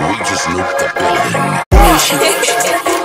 We just looked the building.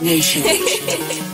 Nation.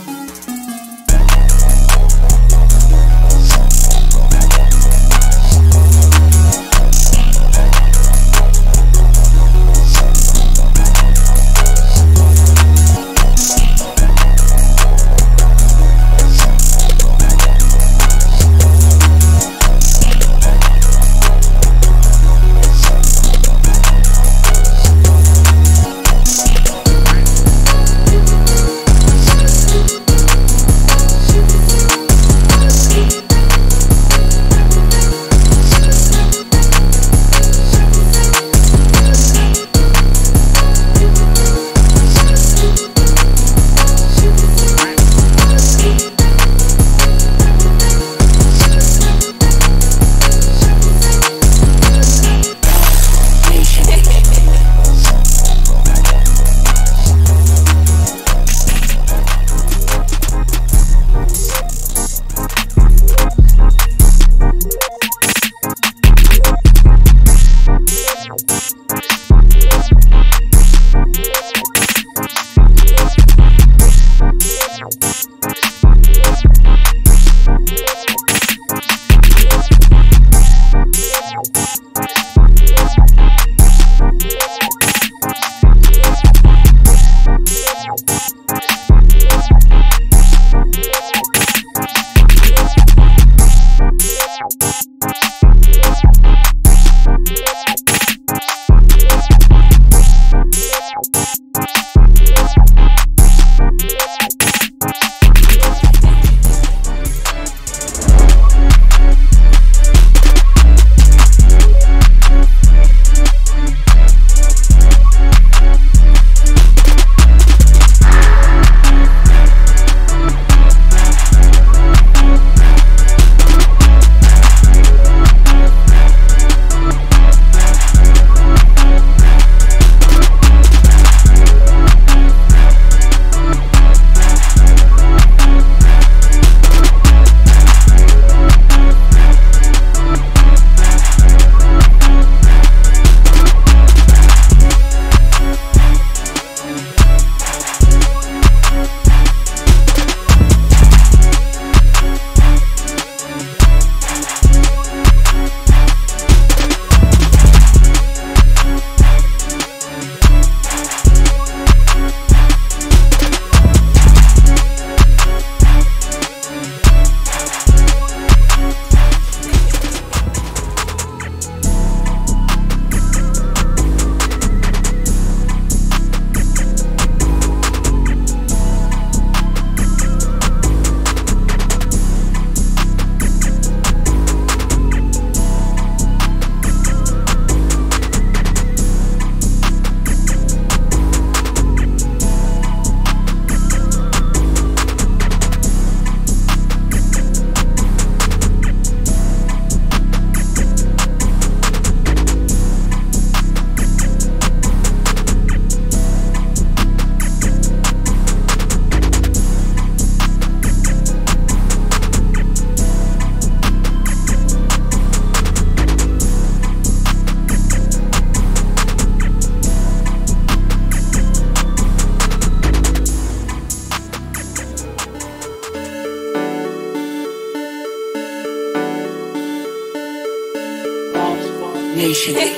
Nation.